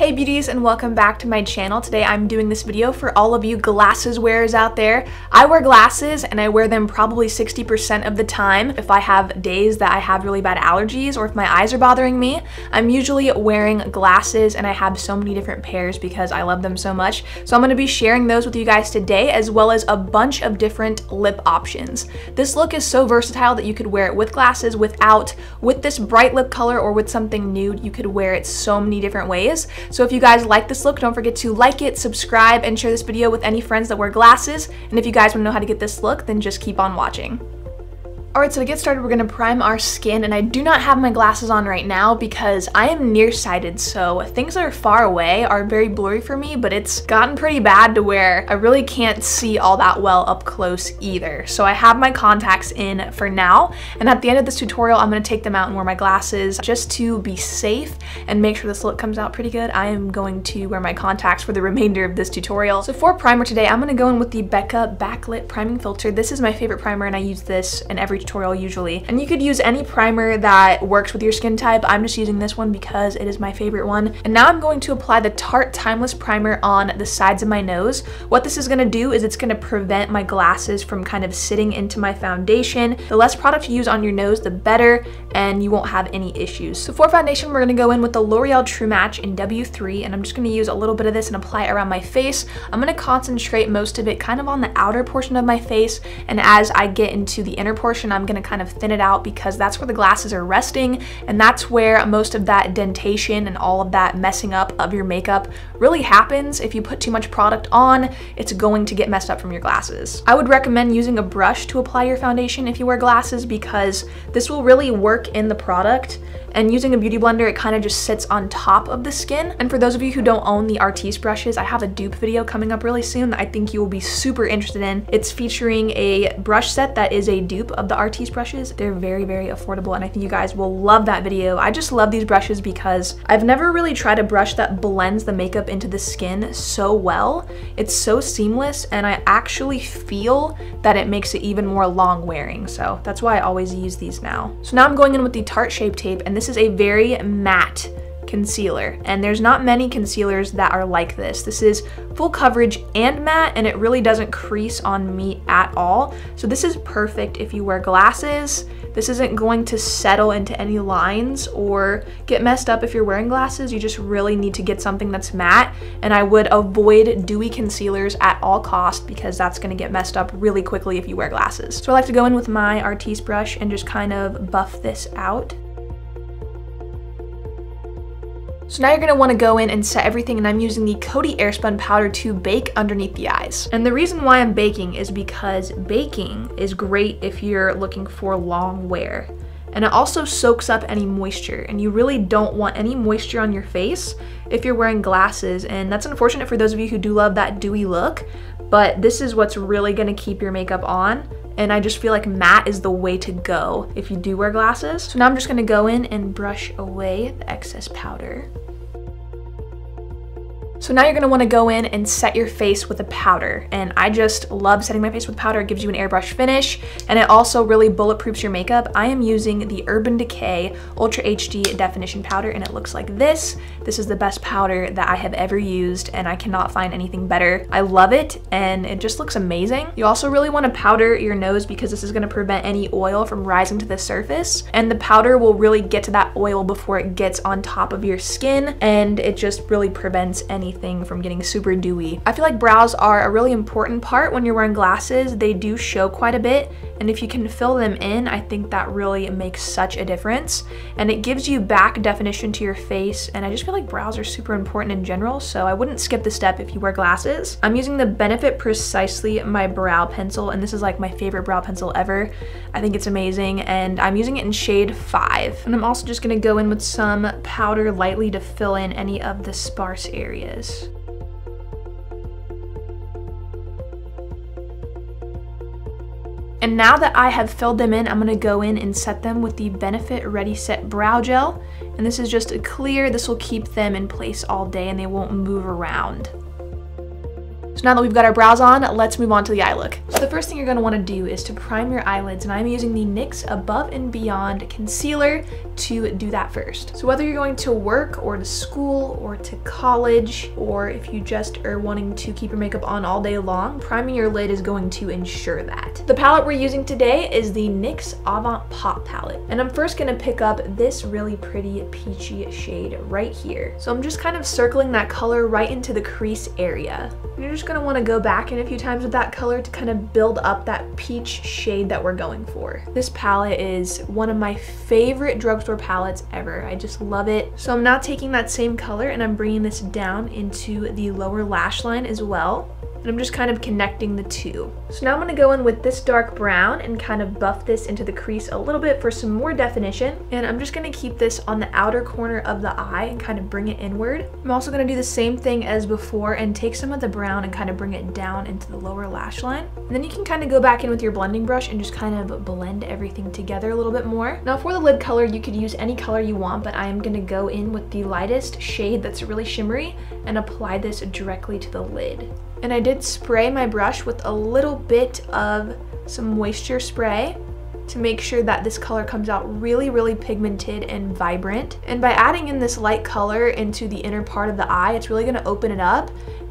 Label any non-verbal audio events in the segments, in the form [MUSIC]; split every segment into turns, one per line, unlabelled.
Hey beauties and welcome back to my channel. Today I'm doing this video for all of you glasses wearers out there. I wear glasses and I wear them probably 60% of the time. If I have days that I have really bad allergies or if my eyes are bothering me, I'm usually wearing glasses and I have so many different pairs because I love them so much. So I'm going to be sharing those with you guys today as well as a bunch of different lip options. This look is so versatile that you could wear it with glasses, without, with this bright lip color or with something nude. You could wear it so many different ways. So if you guys like this look, don't forget to like it, subscribe, and share this video with any friends that wear glasses. And if you guys want to know how to get this look, then just keep on watching. Alright, so to get started, we're going to prime our skin, and I do not have my glasses on right now because I am nearsighted, so things that are far away are very blurry for me, but it's gotten pretty bad to where I really can't see all that well up close either. So I have my contacts in for now, and at the end of this tutorial, I'm going to take them out and wear my glasses just to be safe and make sure this look comes out pretty good. I am going to wear my contacts for the [LAUGHS] remainder of this tutorial. So for primer today, I'm going to go in with the Becca Backlit Priming Filter. This is my favorite primer, and I use this in every tutorial usually. And you could use any primer that works with your skin type. I'm just using this one because it is my favorite one. And now I'm going to apply the Tarte Timeless Primer on the sides of my nose. What this is going to do is it's going to prevent my glasses from kind of sitting into my foundation. The less product you use on your nose, the better, and you won't have any issues. So for foundation, we're going to go in with the L'Oreal True Match in W3, and I'm just going to use a little bit of this and apply it around my face. I'm going to concentrate most of it kind of on the outer portion of my face, and as I get into the inner portion, I'm going to kind of thin it out because that's where the glasses are resting and that's where most of that dentation and all of that messing up of your makeup really happens. If you put too much product on, it's going to get messed up from your glasses. I would recommend using a brush to apply your foundation if you wear glasses because this will really work in the product and using a beauty blender, it kind of just sits on top of the skin. And for those of you who don't own the Artis brushes, I have a dupe video coming up really soon that I think you will be super interested in. It's featuring a brush set that is a dupe of the Artis brushes. They're very, very affordable and I think you guys will love that video. I just love these brushes because I've never really tried a brush that blends the makeup into the skin so well. It's so seamless and I actually feel that it makes it even more long wearing. So that's why I always use these now. So now I'm going in with the Tarte Shape Tape and this is a very matte concealer and there's not many concealers that are like this. This is full coverage and matte and it really doesn't crease on me at all. So this is perfect if you wear glasses. This isn't going to settle into any lines or get messed up if you're wearing glasses. You just really need to get something that's matte and I would avoid dewy concealers at all cost because that's gonna get messed up really quickly if you wear glasses. So I like to go in with my Artis brush and just kind of buff this out. So now you're gonna wanna go in and set everything and I'm using the Coty Airspun powder to bake underneath the eyes. And the reason why I'm baking is because baking is great if you're looking for long wear. And it also soaks up any moisture and you really don't want any moisture on your face if you're wearing glasses. And that's unfortunate for those of you who do love that dewy look, but this is what's really gonna keep your makeup on and I just feel like matte is the way to go if you do wear glasses. So now I'm just gonna go in and brush away the excess powder. So now you're gonna wanna go in and set your face with a powder. And I just love setting my face with powder. It gives you an airbrush finish and it also really bulletproofs your makeup. I am using the Urban Decay Ultra HD Definition Powder and it looks like this. This is the best powder that I have ever used and I cannot find anything better. I love it and it just looks amazing. You also really wanna powder your nose because this is gonna prevent any oil from rising to the surface. And the powder will really get to that oil before it gets on top of your skin and it just really prevents any anything from getting super dewy. I feel like brows are a really important part when you're wearing glasses. They do show quite a bit and if you can fill them in, I think that really makes such a difference. And it gives you back definition to your face and I just feel like brows are super important in general so I wouldn't skip the step if you wear glasses. I'm using the Benefit Precisely My Brow Pencil and this is like my favorite brow pencil ever. I think it's amazing and I'm using it in shade 5. And I'm also just to go in with some powder lightly to fill in any of the sparse areas And now that I have filled them in, I'm gonna go in and set them with the Benefit Ready Set Brow Gel. And this is just a clear, this will keep them in place all day and they won't move around. So now that we've got our brows on, let's move on to the eye look. So the first thing you're gonna wanna do is to prime your eyelids and I'm using the NYX Above and Beyond Concealer to do that first. So whether you're going to work or to school or to college, or if you just are wanting to keep your makeup on all day long, priming your lid is going to ensure that. The palette we're using today is the NYX Avant Pop palette. And I'm first gonna pick up this really pretty peachy shade right here. So I'm just kind of circling that color right into the crease area. You're just gonna wanna go back in a few times with that color to kind of build up that peach shade that we're going for. This palette is one of my favorite drugstore palettes ever. I just love it. So I'm now taking that same color and I'm bringing this down into the lower lash line as well and I'm just kind of connecting the two. So now I'm gonna go in with this dark brown and kind of buff this into the crease a little bit for some more definition. And I'm just gonna keep this on the outer corner of the eye and kind of bring it inward. I'm also gonna do the same thing as before and take some of the brown and kind of bring it down into the lower lash line. And then you can kind of go back in with your blending brush and just kind of blend everything together a little bit more. Now for the lid color, you could use any color you want, but I am gonna go in with the lightest shade that's really shimmery and apply this directly to the lid. And I did spray my brush with a little bit of some moisture spray to make sure that this color comes out really, really pigmented and vibrant. And by adding in this light color into the inner part of the eye, it's really gonna open it up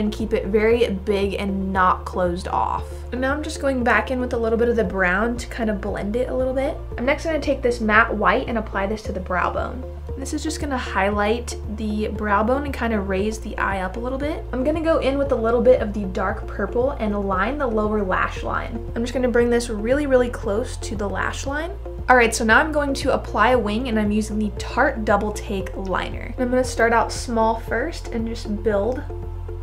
and keep it very big and not closed off. And now I'm just going back in with a little bit of the brown to kind of blend it a little bit. I'm next gonna take this matte white and apply this to the brow bone. This is just gonna highlight the brow bone and kind of raise the eye up a little bit. I'm gonna go in with a little bit of the dark purple and line the lower lash line. I'm just gonna bring this really, really close to the lash line. All right, so now I'm going to apply a wing and I'm using the Tarte Double Take Liner. I'm gonna start out small first and just build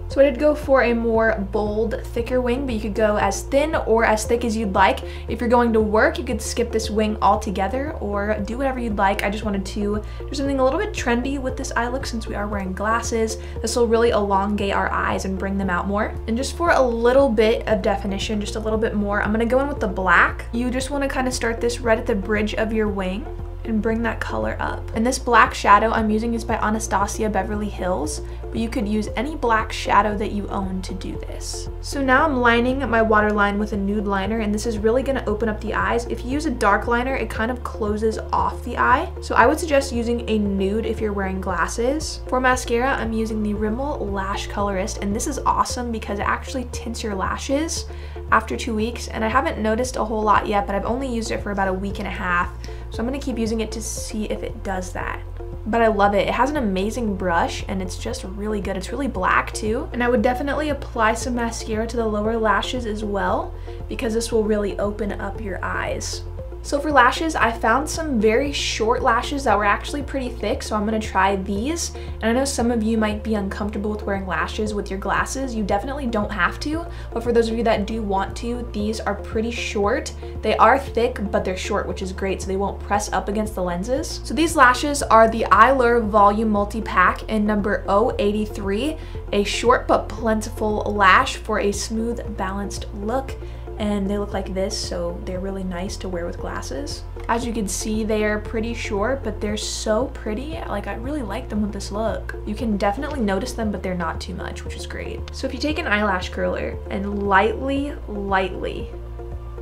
so I did go for a more bold, thicker wing, but you could go as thin or as thick as you'd like. If you're going to work, you could skip this wing altogether or do whatever you'd like. I just wanted to do something a little bit trendy with this eye look since we are wearing glasses. This will really elongate our eyes and bring them out more. And just for a little bit of definition, just a little bit more, I'm gonna go in with the black. You just wanna kind of start this right at the bridge of your wing and bring that color up. And this black shadow I'm using is by Anastasia Beverly Hills, but you could use any black shadow that you own to do this. So now I'm lining my waterline with a nude liner, and this is really gonna open up the eyes. If you use a dark liner, it kind of closes off the eye. So I would suggest using a nude if you're wearing glasses. For mascara, I'm using the Rimmel Lash Colorist, and this is awesome because it actually tints your lashes after two weeks, and I haven't noticed a whole lot yet, but I've only used it for about a week and a half. So I'm gonna keep using it to see if it does that. But I love it. It has an amazing brush and it's just really good. It's really black too. And I would definitely apply some mascara to the lower lashes as well because this will really open up your eyes. So for lashes, I found some very short lashes that were actually pretty thick, so I'm gonna try these. And I know some of you might be uncomfortable with wearing lashes with your glasses. You definitely don't have to, but for those of you that do want to, these are pretty short. They are thick, but they're short, which is great, so they won't press up against the lenses. So these lashes are the Eylure Volume Multi-Pack in number 083, a short but plentiful lash for a smooth, balanced look and they look like this so they're really nice to wear with glasses. As you can see they are pretty short but they're so pretty like I really like them with this look. You can definitely notice them but they're not too much which is great. So if you take an eyelash curler and lightly, lightly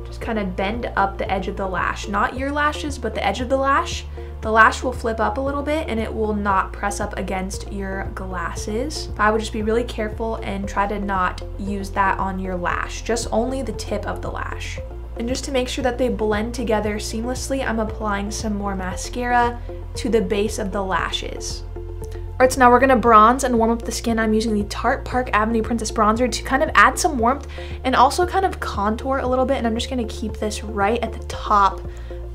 just kind of bend up the edge of the lash, not your lashes but the edge of the lash the lash will flip up a little bit and it will not press up against your glasses. I would just be really careful and try to not use that on your lash, just only the tip of the lash. And just to make sure that they blend together seamlessly, I'm applying some more mascara to the base of the lashes. Alright, so now we're gonna bronze and warm up the skin. I'm using the Tarte Park Avenue Princess Bronzer to kind of add some warmth and also kind of contour a little bit. And I'm just gonna keep this right at the top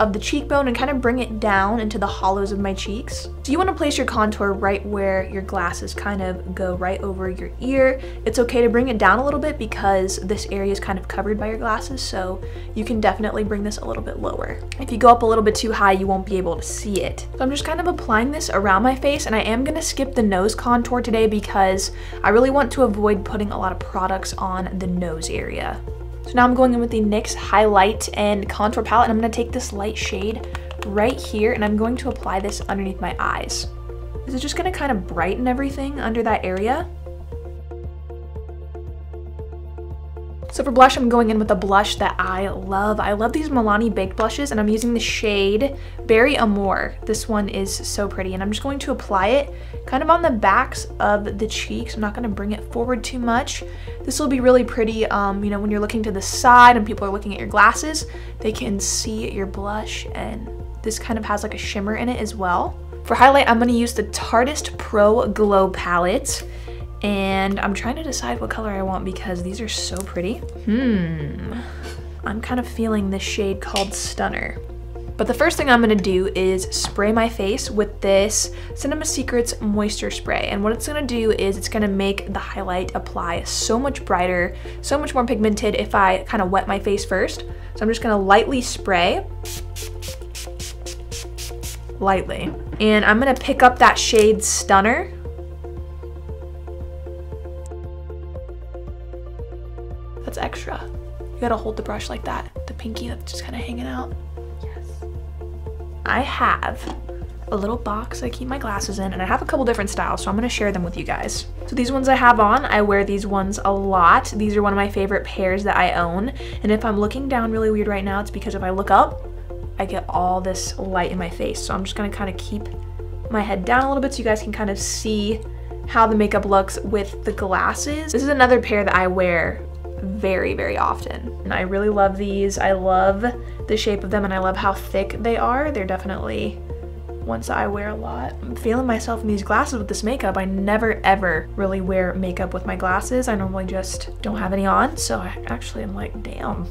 of the cheekbone and kind of bring it down into the hollows of my cheeks. So you want to place your contour right where your glasses kind of go right over your ear. It's okay to bring it down a little bit because this area is kind of covered by your glasses, so you can definitely bring this a little bit lower. If you go up a little bit too high, you won't be able to see it. So I'm just kind of applying this around my face and I am going to skip the nose contour today because I really want to avoid putting a lot of products on the nose area. So now I'm going in with the NYX Highlight and Contour Palette and I'm going to take this light shade right here and I'm going to apply this underneath my eyes. This is just going to kind of brighten everything under that area. So for blush, I'm going in with a blush that I love. I love these Milani Baked blushes and I'm using the shade Berry Amore. This one is so pretty and I'm just going to apply it kind of on the backs of the cheeks. I'm not going to bring it forward too much. This will be really pretty, um, you know, when you're looking to the side and people are looking at your glasses, they can see your blush and this kind of has like a shimmer in it as well. For highlight, I'm going to use the Tarteist Pro Glow Palette and I'm trying to decide what color I want because these are so pretty. Hmm, I'm kind of feeling this shade called Stunner. But the first thing I'm gonna do is spray my face with this Cinema Secrets Moisture Spray. And what it's gonna do is it's gonna make the highlight apply so much brighter, so much more pigmented if I kind of wet my face first. So I'm just gonna lightly spray. Lightly. And I'm gonna pick up that shade Stunner That's extra. You gotta hold the brush like that. The pinky that's just kind of hanging out. Yes. I have a little box I keep my glasses in and I have a couple different styles so I'm going to share them with you guys. So these ones I have on, I wear these ones a lot. These are one of my favorite pairs that I own and if I'm looking down really weird right now it's because if I look up I get all this light in my face so I'm just going to kind of keep my head down a little bit so you guys can kind of see how the makeup looks with the glasses. This is another pair that I wear very, very often. And I really love these. I love the shape of them and I love how thick they are. They're definitely ones that I wear a lot. I'm feeling myself in these glasses with this makeup. I never ever really wear makeup with my glasses. I normally just don't have any on. So I actually am like, damn,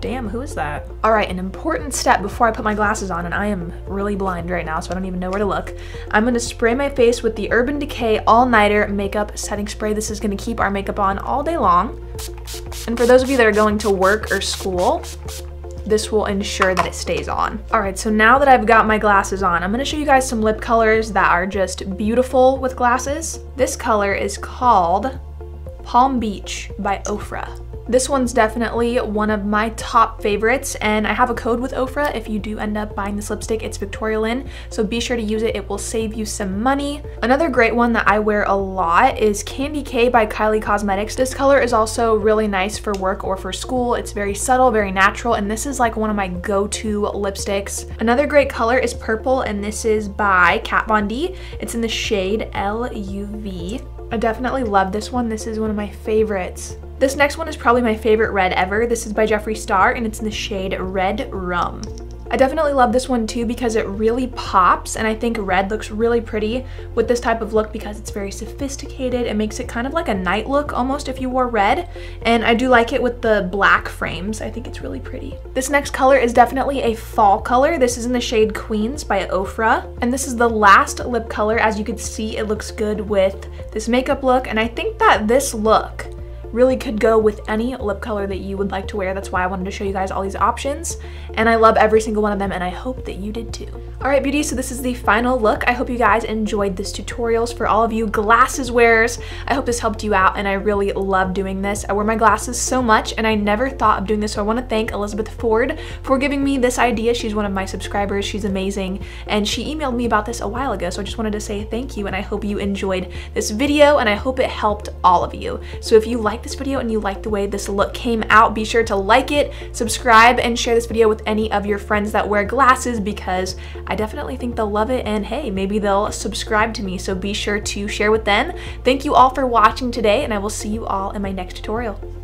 damn, who is that? All right, an important step before I put my glasses on, and I am really blind right now, so I don't even know where to look. I'm gonna spray my face with the Urban Decay All Nighter Makeup Setting Spray. This is gonna keep our makeup on all day long. And for those of you that are going to work or school, this will ensure that it stays on. All right, so now that I've got my glasses on, I'm gonna show you guys some lip colors that are just beautiful with glasses. This color is called Palm Beach by Ofra. This one's definitely one of my top favorites and I have a code with Ofra if you do end up buying this lipstick. It's Victoria Lynn, so be sure to use it. It will save you some money. Another great one that I wear a lot is Candy K by Kylie Cosmetics. This color is also really nice for work or for school. It's very subtle, very natural, and this is like one of my go-to lipsticks. Another great color is purple, and this is by Kat Von D. It's in the shade LUV. I definitely love this one. This is one of my favorites. This next one is probably my favorite red ever. This is by Jeffree Star and it's in the shade Red Rum. I definitely love this one too because it really pops and I think red looks really pretty with this type of look because it's very sophisticated. It makes it kind of like a night look almost if you wore red and I do like it with the black frames. I think it's really pretty. This next color is definitely a fall color. This is in the shade Queens by Ofra and this is the last lip color. As you can see it looks good with this makeup look and I think that this look really could go with any lip color that you would like to wear. That's why I wanted to show you guys all these options. And I love every single one of them and I hope that you did too. Alright beauty, so this is the final look. I hope you guys enjoyed this tutorials for all of you glasses wearers. I hope this helped you out and I really love doing this. I wear my glasses so much and I never thought of doing this so I want to thank Elizabeth Ford for giving me this idea. She's one of my subscribers. She's amazing and she emailed me about this a while ago so I just wanted to say thank you and I hope you enjoyed this video and I hope it helped all of you. So if you like this video and you like the way this look came out, be sure to like it, subscribe, and share this video with any of your friends that wear glasses because I definitely think they'll love it and hey, maybe they'll subscribe to me, so be sure to share with them. Thank you all for watching today and I will see you all in my next tutorial.